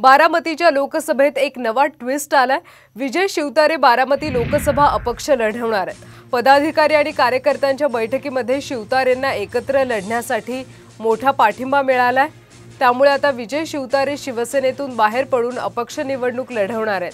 बारामतीच्या लोकसभेत एक नवा ट्विस्ट आलाय. विजय शिवतारे बारामती लोकसभा अपक्ष लढवणार आहेत. पदाधिकारी आणि कार्यकर्त्यांच्या बैठकीमध्ये शिवतारेंना एकत्र लढण्यासाठी मोठा पाठिंबा मिळालाय. त्यामुळे आता विजय शिवतारे शिवसेनेतून बाहेर पडून अपक्ष निवडणूक लढवणार आहेत.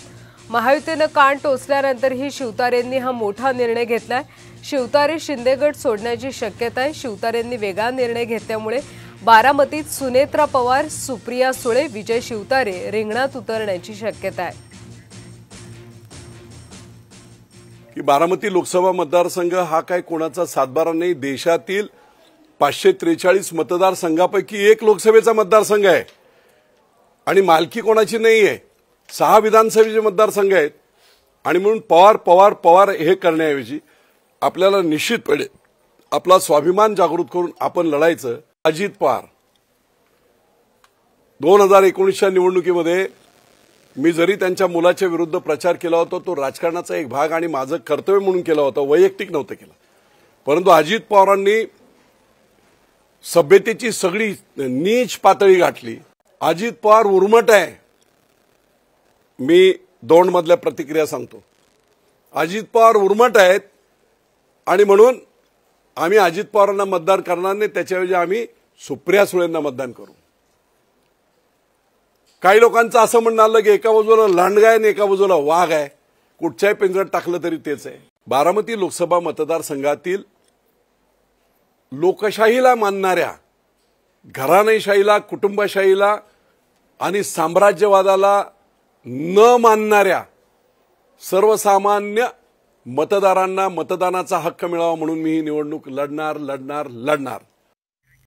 महायुतीनं कान टोचल्यानंतरही शिवतारेंनी हा मोठा निर्णय घेतलाय. शिवतारे शिंदेगड सोडण्याची शक्यता आहे शिवतारेंनी वेगळा निर्णय घेतल्यामुळे बारामतीत सुनेत्रा पवार सुप्रिया सुळे विजय शिवतारे रिंगणात उतरण्याची शक्यता आहे. की बारामती लोकसभा मतदारसंघ हा काय कोणाचा सातबारा नाही देशातील पाचशे त्रेचाळीस मतदारसंघापैकी एक लोकसभेचा मतदारसंघ आहे. आणि मालकी कोणाची नाही आहे सहा विधानसभेचे मतदारसंघ आहेत. आणि म्हणून पवार पवार पवार हे करण्याऐवजी आपल्याला निश्चितपणे आपला स्वाभिमान जागृत करून आपण लढायचं अजित पवार. दोन हजार एकोणीसच्या निवडणुकीमध्ये मी जरी त्यांच्या मुलाच्या विरुद्ध प्रचार केला होता तो राजकारणाचा एक भाग आणि माझं कर्तव्य म्हणून केला होता वैयक्तिक नव्हतं केलं. परंतु अजित पवारांनी सभ्यतेची सगळी नीच पातळी गाठली. अजित पवार उर्मट आहे. मी दोंडमधल्या प्रतिक्रिया सांगतो. अजित पवार उर्मट आहेत आणि म्हणून आम्ही अजित पवारांना मतदान करणार नाही त्याच्याऐवजी आम्ही सुप्रिया सुळेंना मतदान करू. काही लोकांचं असं म्हणणं आलं की एका बाजूला लांडगा आहे आणि एका बाजूला वाघ आहे. कुठच्याही पिंजरात टाकलं तरी तेच आहे. बारामती लोकसभा मतदारसंघातील लोकशाहीला मानणाऱ्या घराणेशाहीला कुटुंबशाहीला आणि साम्राज्यवादाला न मानणाऱ्या सर्वसामान्य मतदारांना मतदानाचा हक्क मिळावा म्हणून मी ही निवडणूक लढणार लढणार लढणार.